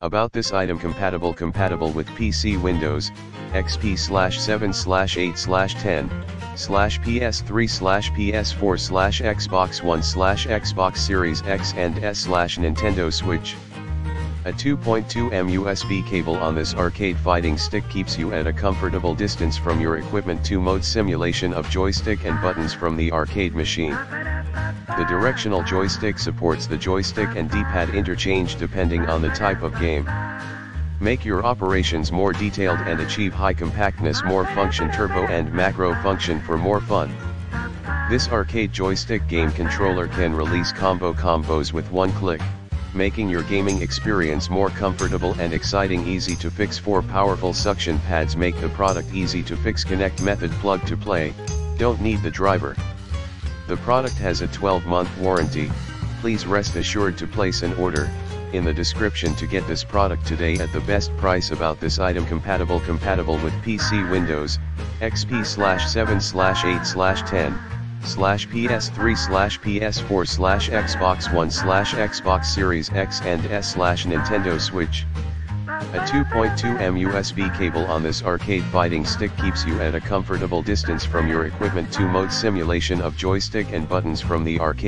About this item compatible compatible with PC Windows, XP slash 7 slash 8 slash 10, slash PS3 slash PS4 slash Xbox One slash Xbox Series X and S slash Nintendo Switch. A 2.2M USB cable on this arcade fighting stick keeps you at a comfortable distance from your equipment to mode simulation of joystick and buttons from the arcade machine. The directional joystick supports the joystick and D-pad interchange depending on the type of game. Make your operations more detailed and achieve high compactness more function turbo and macro function for more fun. This arcade joystick game controller can release combo combos with one click, making your gaming experience more comfortable and exciting easy to fix four powerful suction pads make the product easy to fix connect method plug to play, don't need the driver. The product has a 12-month warranty, please rest assured to place an order, in the description to get this product today at the best price about this item compatible compatible with PC Windows, XP slash 7 slash 8 slash 10, slash PS3 slash PS4 slash Xbox One slash Xbox Series X and S slash Nintendo Switch. A 2.2M USB cable on this arcade fighting stick keeps you at a comfortable distance from your equipment to mode simulation of joystick and buttons from the arcade.